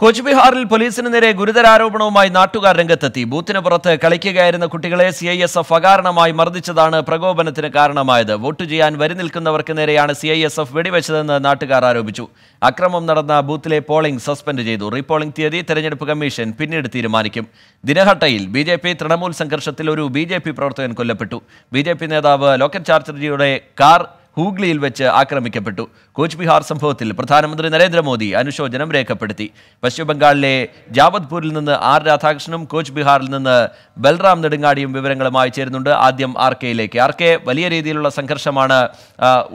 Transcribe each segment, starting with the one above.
കോച്ച്ബിഹാറിൽ പോലീസിന് നേരെ ഗുരുതരാരോപണവുമായി നാട്ടുകാർ രംഗത്തെത്തി. ബൂത്തിന് പുറത്ത് കളിക്കുകയായിരുന്ന കുട്ടികളെ സി ഐ എസ് എഫ് അകാരണമായി മർദ്ദിച്ചതാണ് പ്രകോപനത്തിന് കാരണമായത്. വോട്ട് ചെയ്യാൻ വരി നിൽക്കുന്നവർക്ക് നേരെയാണ് സി ഐ എസ് എഫ് വെടിവെച്ചതെന്ന് നാട്ടുകാർ ആരോപിച്ചു. അക്രമം നടന്ന ബൂത്തിലെ പോളിംഗ് സസ്പെൻഡ് ചെയ്തു. റീപോളിംഗ് തീയതി തെരഞ്ഞെടുപ്പ് കമ്മീഷൻ പിന്നീട് തീരുമാനിക്കും. ദിനഹട്ടയിൽ ബി ജെ പി തൃണമൂൽ സംഘർഷത്തിൽ ഒരു ബി ജെ പി പ്രവർത്തകൻ കൊല്ലപ്പെട്ടു. ബി ജെ പി നേതാവ് ലോക്കറ്റ് ചാറ്റർജിയുടെ കാർ ഹൂഗ്ലിയിൽ വെച്ച് ആക്രമിക്കപ്പെട്ടു. കോച്ച് ബിഹാർ സംഭവത്തിൽ പ്രധാനമന്ത്രി നരേന്ദ്രമോദി അനുശോചനം രേഖപ്പെടുത്തി. പശ്ചിമബംഗാളിലെ ജാവദ്പൂരിൽ നിന്ന് ആർ രാധാകൃഷ്ണനും കോച്ച് ബിഹാറിൽ നിന്ന് ബൽറാം നെടുങ്ങാടിയും വിവരങ്ങളുമായി ചേരുന്നുണ്ട്. ആദ്യം ആർ കെയിലേക്ക് ആർ കെ വലിയ രീതിയിലുള്ള സംഘർഷമാണ്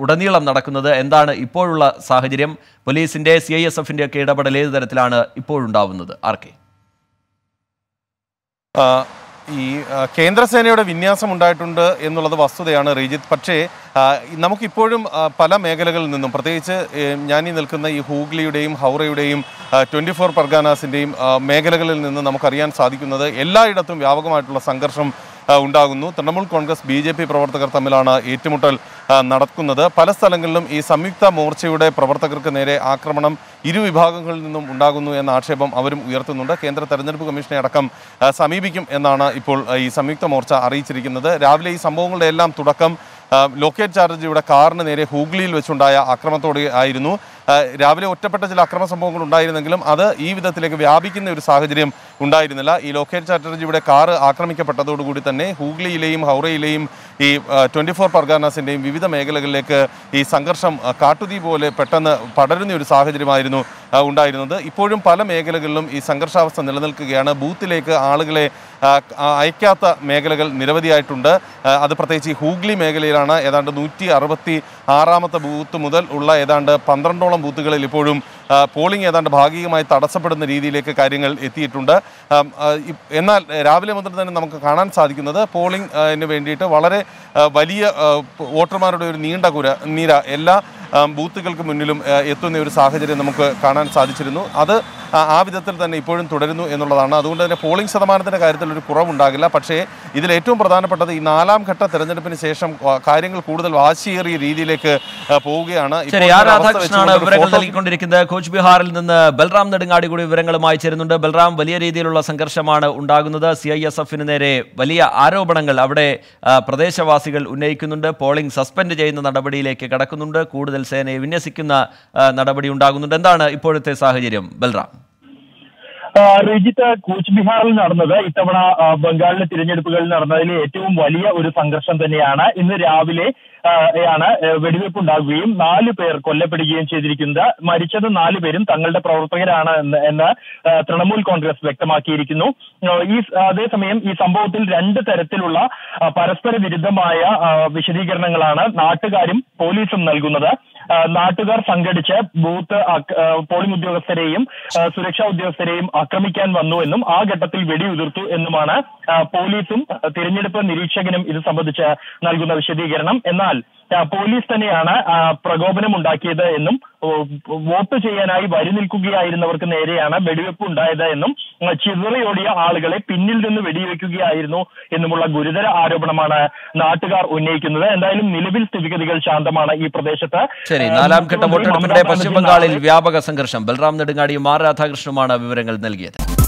ഉടനീളം നടക്കുന്നത്. എന്താണ് ഇപ്പോഴുള്ള സാഹചര്യം? പോലീസിന്റെ സി ഐ എസ് എഫിന്റെ ഒക്കെ ഇടപെടൽ ഏത് തരത്തിലാണ് ഇപ്പോഴുണ്ടാവുന്നത്? ആർ കെ ഈ കേന്ദ്രസേനയുടെ വിന്യാസം ഉണ്ടായിട്ടുണ്ട് എന്നുള്ളത് വസ്തുതയാണ് റീജിത്ത് പക്ഷേ നമുക്കിപ്പോഴും പല മേഖലകളിൽ നിന്നും പ്രത്യേകിച്ച് ഞാൻ ഈ നിൽക്കുന്ന ഈ ഹൂഗ്ലിയുടെയും ഹൗറയുടെയും ട്വന്റി ഫോർ പർഗാനാസിന്റെയും മേഖലകളിൽ നിന്ന് നമുക്കറിയാൻ സാധിക്കുന്നത് എല്ലായിടത്തും വ്യാപകമായിട്ടുള്ള സംഘർഷം ഉണ്ടാകുന്നു. Trinamool Congress B J P പ്രവർത്തകർ തമ്മിലാണ് ഏറ്റുമുട്ടൽ നടക്കുന്നത്. പല സ്ഥലങ്ങളിലും ഈ സംയുക്ത മോർച്ചയുടെ പ്രവർത്തകർക്ക് നേരെ ആക്രമണം ഇരു വിഭാഗങ്ങളിൽ നിന്നും ഉണ്ടാകുന്നു എന്ന ആക്ഷേപം അവരും ഉയർത്തുന്നുണ്ട്. കേന്ദ്ര തെരഞ്ഞെടുപ്പ് കമ്മീഷനെ അടക്കം സമീപിക്കും എന്നാണ് ഇപ്പോൾ ഈ സംയുക്ത മോർച്ച അറിയിച്ചിരിക്കുന്നത്. രാവിലെ ഈ സംഭവങ്ങളുടെ എല്ലാം തുടക്കം ലോക്കേറ്റ് ചാറ്റർജിയുടെ കാറിന് നേരെ ഹൂഗ്ലിയിൽ വെച്ചുണ്ടായ ആക്രമണത്തോടെ ആയിരുന്നു. രാവിലെ ഒറ്റപ്പെട്ട ചില അക്രമ സംഭവങ്ങൾ ഉണ്ടായിരുന്നെങ്കിലും അത് ഈ വിധത്തിലേക്ക് വ്യാപിക്കുന്ന ഒരു സാഹചര്യം ഉണ്ടായിരുന്നില്ല. ഈ ലോക്കേറ്റ് ചാറ്റർജിയുടെ കാറ് ആക്രമിക്കപ്പെട്ടതോടുകൂടി തന്നെ ഹൂഗ്ലിയിലെയും ഹൗറയിലെയും ഈ ട്വന്റി ഫോർ പർഗാനാസിന്റെയും വിവിധ മേഖലകളിലേക്ക് ഈ സംഘർഷം കാട്ടുതി പോലെ പെട്ടെന്ന് പടരുന്ന ഒരു സാഹചര്യമായിരുന്നു ഉണ്ടായിരുന്നത്. ഇപ്പോഴും പല മേഖലകളിലും ഈ സംഘർഷാവസ്ഥ നിലനിൽക്കുകയാണ്. ബൂത്തിലേക്ക് ആളുകളെ അയക്കാത്ത മേഖലകൾ നിരവധിയായിട്ടുണ്ട്. അത് പ്രത്യേകിച്ച് ഹൂഗ്ലി മേഖലയിലാണ്. ഏതാണ്ട് നൂറ്റി അറുപത്തി ആറാമത്തെ ബൂത്ത് മുതൽ ഉള്ള ഏതാണ്ട് പന്ത്രണ്ടോളം ബൂത്തുകളിൽ ഇപ്പോഴും പോളിംഗ് ഏതാണ്ട് ഭാഗികമായി തടസ്സപ്പെടുന്ന രീതിയിലേക്ക് കാര്യങ്ങൾ എത്തിയിട്ടുണ്ട്. എന്നാൽ രാവിലെ മുതൽ തന്നെ നമുക്ക് കാണാൻ സാധിക്കുന്നത് പോളിംഗ് ആ, വേണ്ടിയിട്ട് വളരെ വലിയ വോട്ടർമാരുടെ ഒരു നീണ്ട കുര നിര എല്ലാ ബൂത്തുകൾക്ക് മുന്നിലും എത്തുന്ന ഒരു സാഹചര്യം നമുക്ക് കാണാൻ സാധിച്ചിരുന്നു. അത് ആ, വിധത്തിൽ തന്നെ ഇപ്പോഴും തുടരുന്നു എന്നുള്ളതാണ്. അതുകൊണ്ട് തന്നെ പോളിംഗ് ശതമാനത്തിന്റെ കാര്യത്തിൽ ഒരു കുറവുണ്ടാകില്ല. പക്ഷേ ഇതിൽ ഏറ്റവും പ്രധാനപ്പെട്ടത് ഈ നാലാം ഘട്ട തെരഞ്ഞെടുപ്പിന് ശേഷം കാര്യങ്ങൾ കൂടുതൽ വാശിയേറിയ രീതിയിലേക്ക് പോവുകയാണ്. വിവരങ്ങൾ നൽകിക്കൊണ്ടിരിക്കുന്നത്. കോച്ച് ബിഹാറിൽ നിന്ന് ബൽറാം നെടുങ്ങാടി കൂടി വിവരങ്ങളുമായി ചേരുന്നുണ്ട്. ബൽറാം വലിയ രീതിയിലുള്ള സംഘർഷമാണ് ഉണ്ടാകുന്നത്. സി ഐ എസ് എഫിന് നേരെ വലിയ ആരോപണങ്ങൾ അവിടെ പ്രദേശവാസികൾ ഉന്നയിക്കുന്നുണ്ട്. പോളിംഗ് സസ്പെൻഡ് ചെയ്യുന്ന നടപടിയിലേക്ക് കടക്കുന്നുണ്ട്. കൂടുതൽ സേനയെ വിന്യസിക്കുന്ന നടപടി ഉണ്ടാകുന്നുണ്ട്. എന്താണ് ഇപ്പോഴത്തെ സാഹചര്യം? ബൽറാം. റിജിത്ത് കൂച്ച് ബിഹാറിൽ നടന്നത് ഇത്തവണ ബംഗാളിലെ തിരഞ്ഞെടുപ്പുകളിൽ നടന്നതിൽ ഏറ്റവും വലിയ ഒരു സംഘർഷം തന്നെയാണ്. ഇന്ന് രാവിലെ ഏ, വെടിവെപ്പ് ഉണ്ടാകുകയും നാല് പേർ കൊല്ലപ്പെടുകയും ചെയ്തിരിക്കുന്നത്. മരിച്ചത് നാല് പേരും തങ്ങളുടെ പ്രവർത്തകരാണ് എന്ന് തൃണമൂൽ കോൺഗ്രസ് വ്യക്തമാക്കിയിരിക്കുന്നു. ഈ അതേസമയം ഈ സംഭവത്തിൽ രണ്ട് തരത്തിലുള്ള പരസ്പര വിരുദ്ധമായ വിശദീകരണങ്ങളാണ് നാട്ടുകാരും പോലീസും നൽകുന്നത്. നാട്ടുകാർ സംഘടിച്ച് ബൂത്ത് പോളിംഗ് ഉദ്യോഗസ്ഥരെയും സുരക്ഷാ ഉദ്യോഗസ്ഥരെയും ആക്രമിക്കാൻ വന്നു എന്നും ആ ഘട്ടത്തിൽ വെടിയുതിർത്തു എന്നുമാണ് പോലീസും തിരഞ്ഞെടുപ്പ് നിരീക്ഷകനും ഇത് സംബന്ധിച്ച് നൽകുന്ന വിശദീകരണം. എന്നാൽ ആ, പോലീസ് തന്നെയാണ് പ്രകോപനം ഉണ്ടാക്കിയത് എന്നും വോട്ട് ചെയ്യാനായി വരി നിൽക്കുകയായിരുന്നവർക്ക് നേരെയാണ് വെടിവെപ്പ് ഉണ്ടായത് എന്നും ചിതറയോടിയ ആളുകളെ പിന്നിൽ നിന്ന് വെടിവെക്കുകയായിരുന്നു എന്നുമുള്ള ഗുരുതര ആരോപണമാണ് നാട്ടുകാർ ഉന്നയിക്കുന്നത്. എന്തായാലും നിലവിൽ സ്ഥിതിഗതികൾ ശാന്തമാണ് ഈ പ്രദേശത്ത്. ശരി നാലാം ഘട്ട വോട്ടെടുപ്പിന്റെ പശ്ചിമ ബംഗാളിൽ വ്യാപക സംഘർഷം. ബൽറാം നെടുങ്ങാടിയും ആർ രാധാകൃഷ്ണനുമാണ് വിവരങ്ങൾ നൽകിയത്.